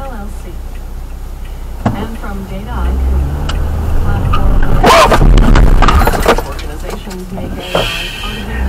LLC. And from Data IQ, platform. Organizations make AI